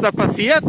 da passiert?